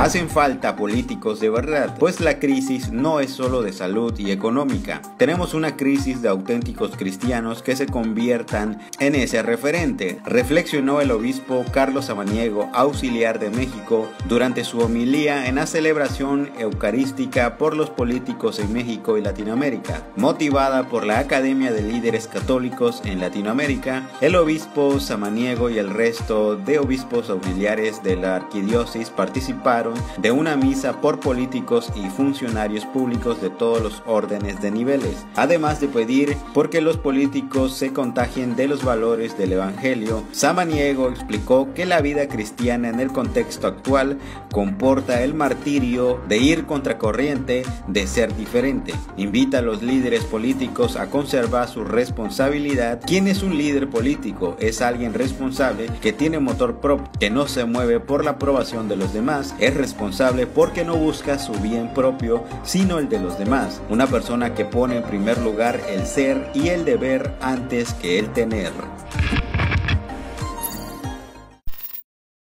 Hacen falta políticos de verdad, pues la crisis no es solo de salud y económica. Tenemos una crisis de auténticos cristianos que se conviertan en ese referente, reflexionó el obispo Carlos Samaniego, auxiliar de México, durante su homilía en la celebración eucarística por los políticos en México y Latinoamérica. Motivada por la Academia de Líderes Católicos en Latinoamérica, el obispo Samaniego y el resto de obispos auxiliares de la arquidiócesis participaron de una misa por políticos y funcionarios públicos de todos los órdenes de niveles, además de pedir porque los políticos se contagien de los valores del Evangelio. Samaniego explicó que la vida cristiana en el contexto actual comporta el martirio de ir contracorriente, de ser diferente. Invita a los líderes políticos a conservar su responsabilidad. ¿Quién es un líder político? Es alguien responsable que tiene motor propio, que no se mueve por la aprobación de los demás, responsable porque no busca su bien propio, sino el de los demás. Una persona que pone en primer lugar el ser y el deber antes que el tener.